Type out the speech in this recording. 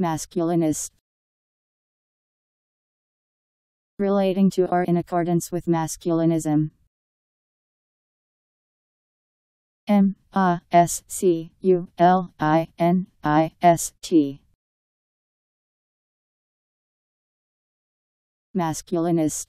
Masculinist. Relating to or in accordance with masculinism. M A S C U L I N I S T. Masculinist.